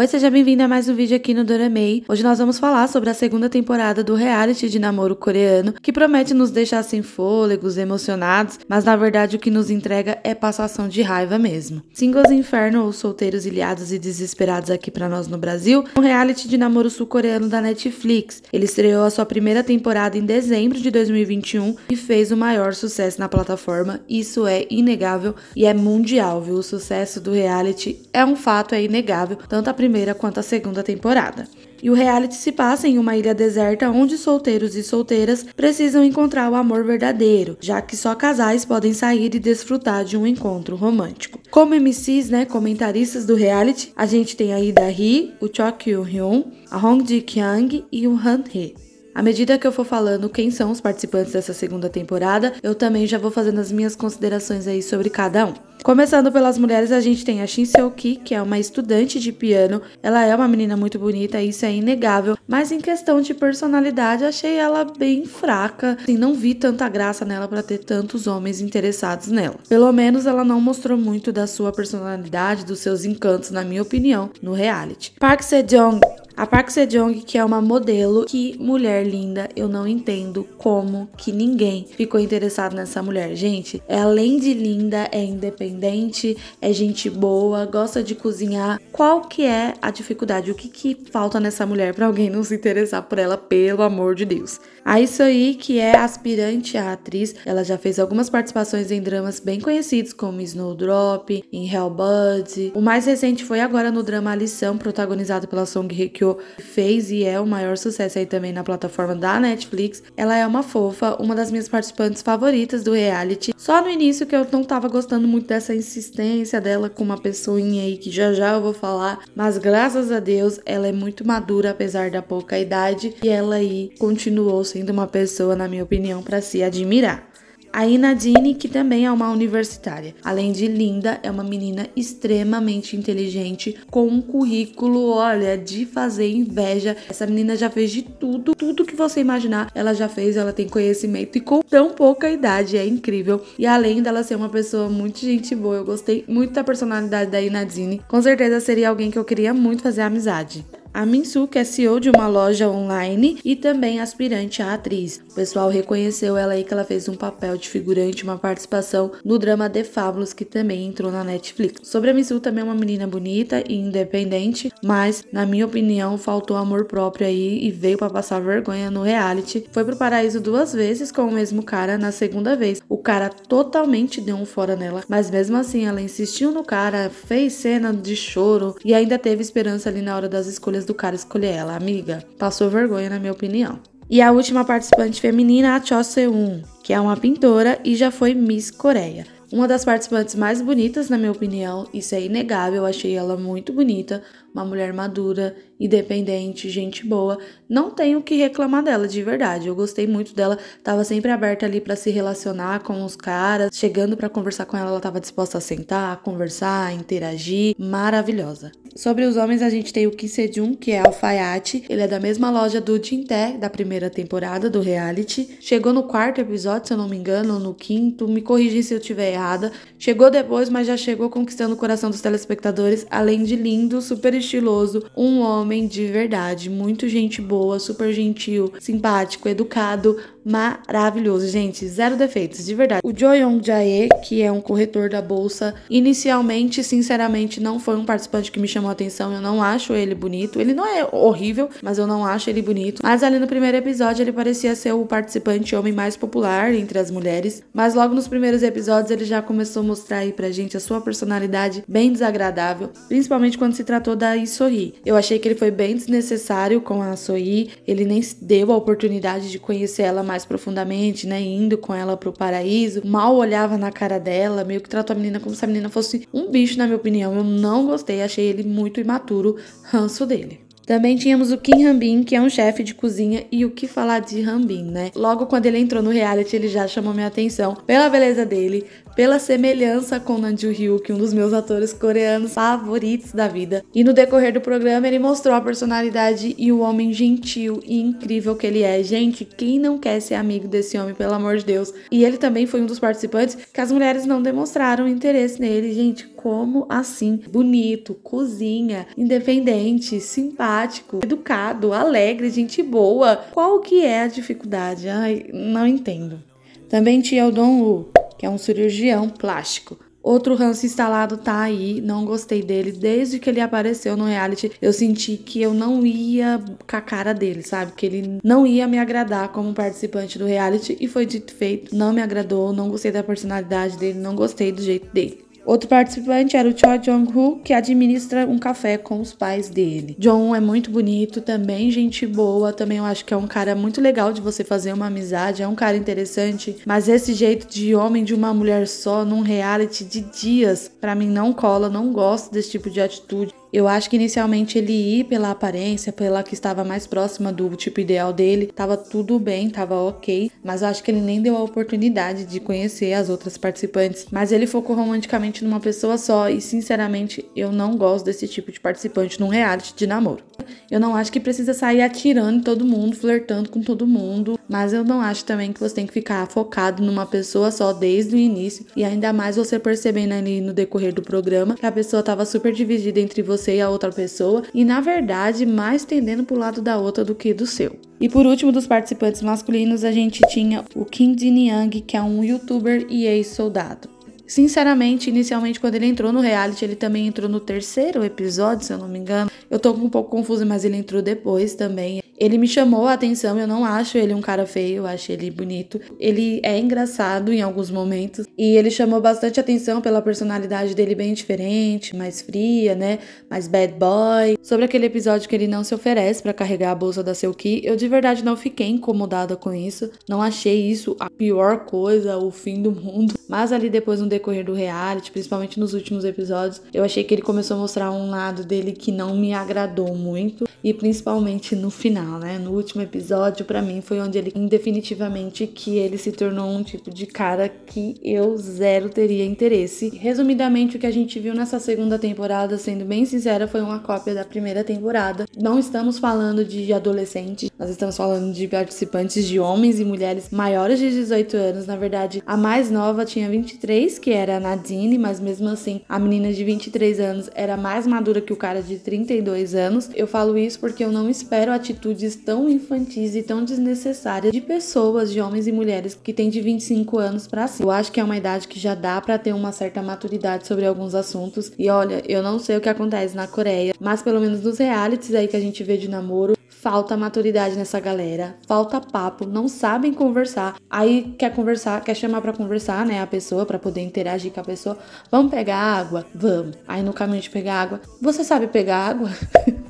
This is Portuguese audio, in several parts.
Oi, seja bem-vindo a mais um vídeo aqui no Doramei. Hoje nós vamos falar sobre a segunda temporada do reality de namoro coreano, que promete nos deixar sem fôlegos, emocionados, mas na verdade o que nos entrega é passação de raiva mesmo. Singles Inferno ou Solteiros Ilhados e Desesperados aqui para nós no Brasil, um reality de namoro sul-coreano da Netflix. Ele estreou a sua primeira temporada em dezembro de 2021 e fez o maior sucesso na plataforma. Isso é inegável e é mundial, viu? O sucesso do reality é um fato, é inegável, tanto a primeira quanto a segunda temporada. E o reality se passa em uma ilha deserta onde solteiros e solteiras precisam encontrar o amor verdadeiro, já que só casais podem sair e desfrutar de um encontro romântico. Como MCs, né, comentaristas do reality, a gente tem a Ida Hee, o Cho Kyu-hyun, a Hong Ji-kyung e o Han Hee. À medida que eu for falando quem são os participantes dessa segunda temporada, eu também já vou fazendo as minhas considerações aí sobre cada um. Começando pelas mulheres, a gente tem a Shin Seo-ki, que é uma estudante de piano. Ela é uma menina muito bonita, isso é inegável, mas em questão de personalidade, achei ela bem fraca. Assim, não vi tanta graça nela para ter tantos homens interessados nela. Pelo menos ela não mostrou muito da sua personalidade, dos seus encantos, na minha opinião, no reality. Park Se-jong a Park Sejong, que é uma modelo, que mulher linda, eu não entendo como que ninguém ficou interessado nessa mulher. Gente, é além de linda, é independente, é gente boa, gosta de cozinhar. Qual que é a dificuldade? O que que falta nessa mulher para alguém não se interessar por ela, pelo amor de Deus? A isso aí, que é aspirante a atriz, ela já fez algumas participações em dramas bem conhecidos, como Snowdrop, em Hellbud. O mais recente foi agora no drama A Lição, protagonizado pela Song Hye Kyo, fez e é o maior sucesso aí também na plataforma da Netflix. Ela é uma fofa, uma das minhas participantes favoritas do reality. Só no início que eu não tava gostando muito dessa insistência dela com uma pessoinha aí que já já eu vou falar, mas graças a Deus ela é muito madura apesar da pouca idade e ela aí continuou sendo uma pessoa, na minha opinião, para se admirar. A Inadine, que também é uma universitária. Além de linda, é uma menina extremamente inteligente, com um currículo, olha, de fazer inveja. Essa menina já fez de tudo, tudo que você imaginar, ela já fez, ela tem conhecimento e com tão pouca idade, é incrível. E além dela ser uma pessoa muito gente boa, eu gostei muito da personalidade da Inadine. Com certeza seria alguém que eu queria muito fazer amizade. A Minsu, que é CEO de uma loja online e também aspirante à atriz. O pessoal reconheceu ela aí que ela fez um papel de figurante, uma participação no drama The Fabulous, que também entrou na Netflix. Sobre a Minsu, também é uma menina bonita e independente, mas, na minha opinião, faltou amor próprio aí e veio para passar vergonha no reality. Foi pro paraíso duas vezes com o mesmo cara, na segunda vez. O cara totalmente deu um fora nela, mas mesmo assim ela insistiu no cara, fez cena de choro e ainda teve esperança ali na hora das escolhas do cara escolher ela, amiga. Passou vergonha, na minha opinião. E a última participante feminina, a Cho Seun, que é uma pintora e já foi Miss Coreia. Uma das participantes mais bonitas, na minha opinião, isso é inegável, achei ela muito bonita, uma mulher madura, independente, gente boa. Não tenho o que reclamar dela, de verdade. Eu gostei muito dela, tava sempre aberta ali para se relacionar com os caras. Chegando para conversar com ela, ela tava disposta a sentar, conversar, interagir. Maravilhosa. Sobre os homens, a gente tem o Kim Sejun, que é alfaiate. Ele é da mesma loja do Jintae, da primeira temporada do reality. Chegou no quarto episódio, se eu não me engano, ou no quinto. Me corrigem se eu estiver errada. Chegou depois, mas já chegou conquistando o coração dos telespectadores. Além de lindo, super estiloso, um homem de verdade, muito gente boa, super gentil, simpático, educado, maravilhoso, gente, zero defeitos, de verdade. O Jo Young Jae, que é um corretor da bolsa, inicialmente, sinceramente, não foi um participante que me chamou a atenção, eu não acho ele bonito. Ele não é horrível, mas eu não acho ele bonito. Mas ali no primeiro episódio ele parecia ser o participante homem mais popular entre as mulheres, mas logo nos primeiros episódios ele já começou a mostrar aí pra gente a sua personalidade bem desagradável, principalmente quando se tratou da Isori. Eu achei que ele foi bem desnecessário com a Soi, ele nem deu a oportunidade de conhecer ela mais profundamente, né, indo com ela pro paraíso, mal olhava na cara dela, meio que tratou a menina como se a menina fosse um bicho, na minha opinião. Eu não gostei, achei ele muito imaturo, ranço dele. Também tínhamos o Kim Rambin, que é um chefe de cozinha, e o que falar de Rambin, né? Logo quando ele entrou no reality, ele já chamou minha atenção pela beleza dele, pela semelhança com Nanju Hyuk, um dos meus atores coreanos favoritos da vida. E no decorrer do programa ele mostrou a personalidade e o homem gentil e incrível que ele é. Gente, quem não quer ser amigo desse homem, pelo amor de Deus? E ele também foi um dos participantes que as mulheres não demonstraram interesse nele. Gente, como assim? Bonito, cozinha, independente, simpático, educado, alegre, gente boa. Qual que é a dificuldade? Ai, não entendo. Também tinha o Don Wu, que é um cirurgião plástico. Outro ranço instalado tá aí, não gostei dele. Desde que ele apareceu no reality, eu senti que eu não ia com a cara dele, sabe? Que ele não ia me agradar como participante do reality e foi dito feito. Não me agradou, não gostei da personalidade dele, não gostei do jeito dele. Outro participante era o Cho Jong-hu, que administra um café com os pais dele. Jong é muito bonito, também gente boa, também eu acho que é um cara muito legal de você fazer uma amizade, é um cara interessante, mas esse jeito de homem de uma mulher só num reality de dias, para mim não cola, não gosto desse tipo de atitude. Eu acho que inicialmente ele ir pela aparência, pela que estava mais próxima do tipo ideal dele, tava tudo bem, tava ok, mas eu acho que ele nem deu a oportunidade de conhecer as outras participantes. Mas ele focou romanticamente numa pessoa só e, sinceramente, eu não gosto desse tipo de participante num reality de namoro. Eu não acho que precisa sair atirando em todo mundo, flertando com todo mundo, mas eu não acho também que você tem que ficar focado numa pessoa só desde o início e ainda mais você percebendo ali no decorrer do programa que a pessoa tava super dividida entre você e a outra pessoa e na verdade mais tendendo pro lado da outra do que do seu. E por último, dos participantes masculinos, a gente tinha o Kim Jin Young, que é um youtuber e ex-soldado. Sinceramente, inicialmente, quando ele entrou no reality, ele também entrou no terceiro episódio, se eu não me engano. Eu tô um pouco confusa, mas ele entrou depois também. Ele me chamou a atenção, eu não acho ele um cara feio, eu acho ele bonito. Ele é engraçado em alguns momentos e ele chamou bastante atenção pela personalidade dele bem diferente, mais fria, né? Mais bad boy. Sobre aquele episódio que ele não se oferece para carregar a bolsa da Seuki, eu de verdade não fiquei incomodada com isso. Não achei isso a pior coisa, o fim do mundo. Mas ali depois no decorrer do reality, principalmente nos últimos episódios, eu achei que ele começou a mostrar um lado dele que não me agradou muito e principalmente no final final, né? No último episódio, para mim, foi onde ele, definitivamente, que ele se tornou um tipo de cara que eu zero teria interesse. Resumidamente, o que a gente viu nessa segunda temporada, sendo bem sincera, foi uma cópia da primeira temporada. Não estamos falando de adolescentes, nós estamos falando de participantes de homens e mulheres maiores de 18 anos. Na verdade, a mais nova tinha 23, que era a Nadine, mas mesmo assim, a menina de 23 anos era mais madura que o cara de 32 anos. Eu falo isso porque eu não espero atitude atitudes tão infantis e tão desnecessárias de pessoas, de homens e mulheres que têm de 25 anos para cima. Eu acho que é uma idade que já dá para ter uma certa maturidade sobre alguns assuntos. E olha, eu não sei o que acontece na Coreia, mas pelo menos nos realities aí que a gente vê de namoro, falta maturidade nessa galera, falta papo, não sabem conversar. Aí quer conversar, quer chamar para conversar, né, a pessoa para poder interagir com a pessoa. Vamos pegar água? Vamos. Aí no caminho de pegar água, você sabe pegar água?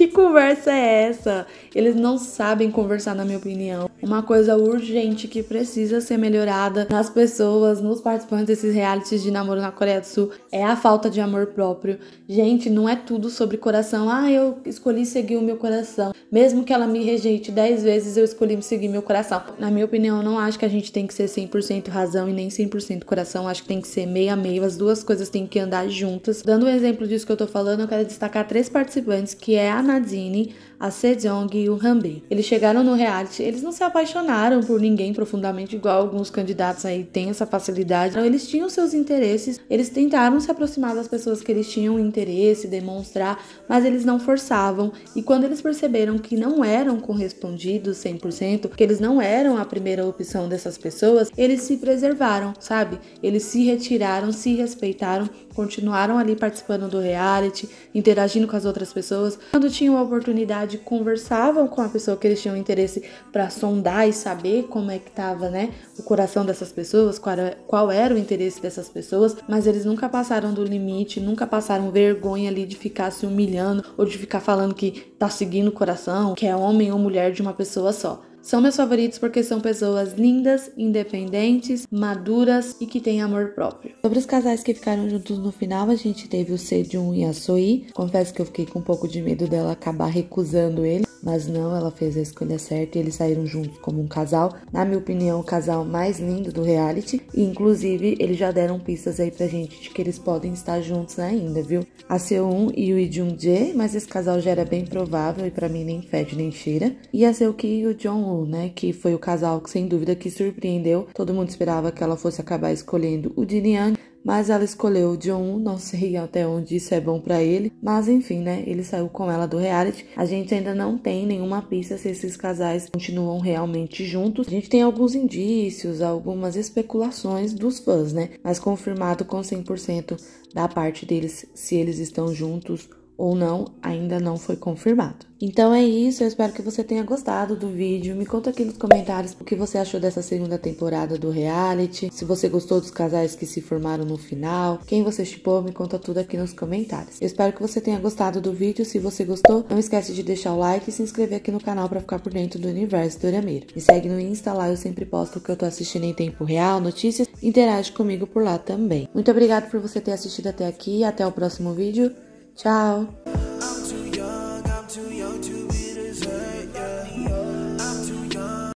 Que conversa é essa? Eles não sabem conversar, na minha opinião. Uma coisa urgente que precisa ser melhorada nas pessoas, nos participantes desses realities de namoro na Coreia do Sul é a falta de amor próprio. Gente, não é tudo sobre coração. Ah, eu escolhi seguir o meu coração. Mesmo que ela me rejeite 10 vezes, eu escolhi seguir meu coração. Na minha opinião, eu não acho que a gente tem que ser 100% razão e nem 100% coração. Acho que tem que ser meio a meio. As duas coisas têm que andar juntas. Dando um exemplo disso que eu tô falando, eu quero destacar três participantes, que é a Nadine, a Sejong e o Hanbi. Eles chegaram no reality, eles não se apaixonaram por ninguém profundamente, igual alguns candidatos aí têm essa facilidade. Então, eles tinham seus interesses, eles tentaram se aproximar das pessoas que eles tinham interesse, demonstrar, mas eles não forçavam. E quando eles perceberam que não eram correspondidos 100%, que eles não eram a primeira opção dessas pessoas, eles se preservaram, sabe? Eles se retiraram, se respeitaram, continuaram ali participando do reality, interagindo com as outras pessoas. Quando tinham a oportunidade conversavam com a pessoa que eles tinham interesse para sondar e saber como é que estava, né, o coração dessas pessoas, qual era, qual era o interesse dessas pessoas, mas eles nunca passaram do limite, nunca passaram vergonha ali de ficar se humilhando ou de ficar falando que tá seguindo o coração, que é homem ou mulher de uma pessoa só. São meus favoritos porque são pessoas lindas, independentes, maduras e que têm amor próprio. Sobre os casais que ficaram juntos no final, a gente teve o Sejun e a Soi. Confesso que eu fiquei com um pouco de medo dela acabar recusando ele. Mas não, ela fez a escolha certa e eles saíram juntos como um casal. Na minha opinião, o casal mais lindo do reality. E inclusive, eles já deram pistas aí pra gente de que eles podem estar juntos ainda, viu? A Seun e o Lee Jung Jae, mas esse casal já era bem provável e para mim nem fede nem cheira. E a Seuki e o Jong Woo, né? Que foi o casal que sem dúvida que surpreendeu. Todo mundo esperava que ela fosse acabar escolhendo o Jin Yang, mas ela escolheu o John, não sei até onde isso é bom para ele, mas enfim, né? Ele saiu com ela do reality. A gente ainda não tem nenhuma pista se esses casais continuam realmente juntos. A gente tem alguns indícios, algumas especulações dos fãs, né? Mas confirmado com 100% da parte deles se eles estão juntos ou não, ainda não foi confirmado. Então é isso, eu espero que você tenha gostado do vídeo. Me conta aqui nos comentários o que você achou dessa segunda temporada do reality, se você gostou dos casais que se formaram no final, quem você chipou, me conta tudo aqui nos comentários. Eu espero que você tenha gostado do vídeo, se você gostou, não esquece de deixar o like e se inscrever aqui no canal para ficar por dentro do universo do Orameiro. Me segue no Insta, lá eu sempre posto o que eu tô assistindo em tempo real, notícias, interage comigo por lá também. Muito obrigada por você ter assistido até aqui, até o próximo vídeo. Ciao!